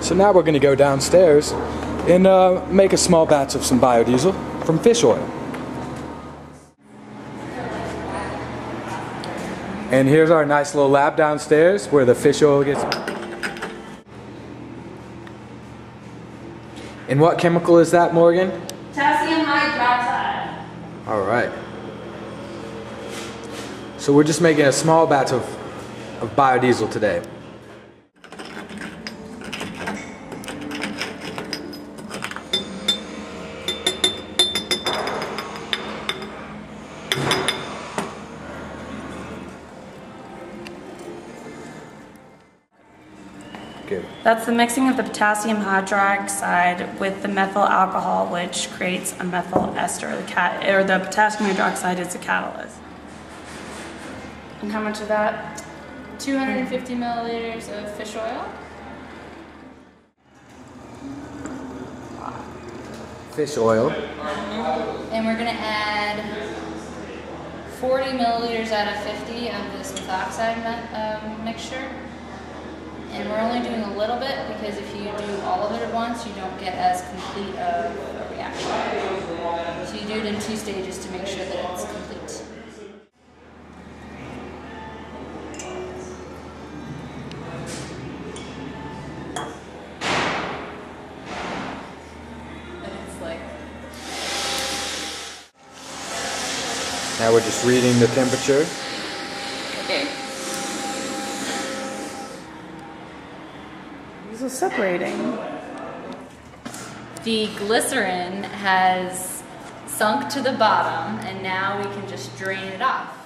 So now we're going to go downstairs and uh, make a small batch of some biodiesel from fish oil. And here's our nice little lab downstairs where the fish oil gets. And what chemical is that, Morgan? Potassium hydroxide. All right. So we're just making a small batch of, of biodiesel today. Good. That's the mixing of the potassium hydroxide with the methyl alcohol, which creates a methyl ester. The cat or the potassium hydroxide is a catalyst. And how much of that? 250 milliliters of fish oil. Fish oil. And we're gonna add 40 milliliters out of 50 of this methoxide um, mixture. And we're only doing a little bit because if you do all of it at once, you don't get as complete of a reaction. So you do it in two stages to make sure that it's complete. Now we're just reading the temperature. These are separating. The glycerin has sunk to the bottom and now we can just drain it off.